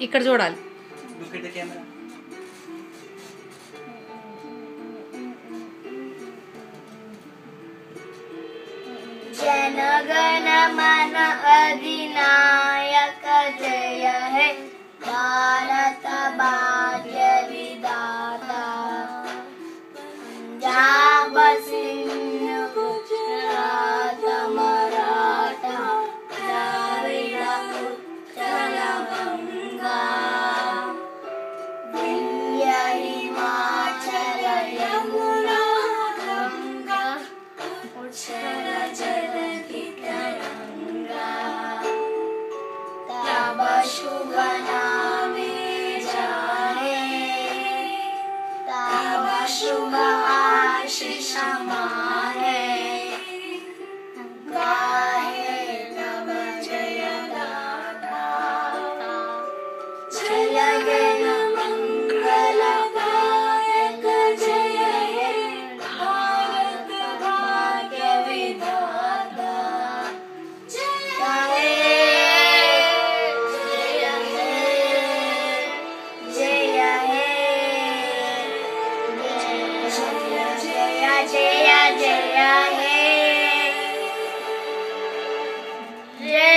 ఇక్కడ చూడాలి look at the Chela, chela. Jaya जया है। जय